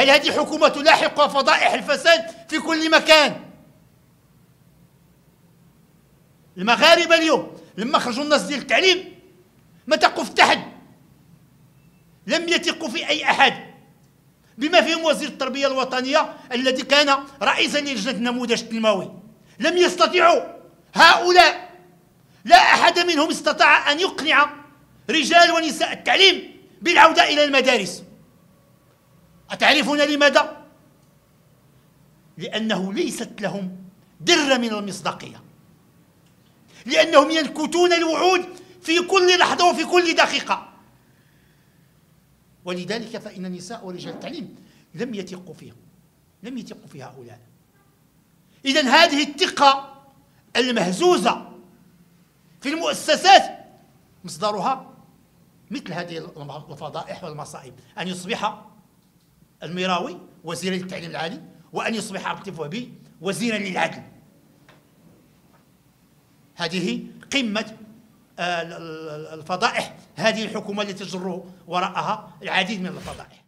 هل هذه حكومة تلاحق فضائح الفساد في كل مكان؟ المغاربة اليوم لما خرجوا الناس ديال التعليم ما تقوا في تحت لم يثقوا في أي أحد بما فيهم وزير التربية الوطنية الذي كان رئيسا للجنة النموذج التنموي. لم يستطيعوا هؤلاء. لا أحد منهم استطاع أن يقنع رجال ونساء التعليم بالعودة إلى المدارس. أتعرفون لماذا؟ لأنه ليست لهم ذرة من المصداقية. لأنهم ينكتون الوعود في كل لحظة وفي كل دقيقة. ولذلك فإن النساء ورجال التعليم لم يثقوا فيهم لم يثقوا في هؤلاء. إذا هذه الثقة المهزوزة في المؤسسات مصدرها مثل هذه الفضائح والمصائب. أن يصبح الميراوي وزيرا للتعليم العالي وأن يصبح عبد وهبي وزيرا للعدل. هذه قمة آه، الفضائح هذه الحكومة التي تجر وراءها العديد من الفضائح.